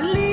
Bali.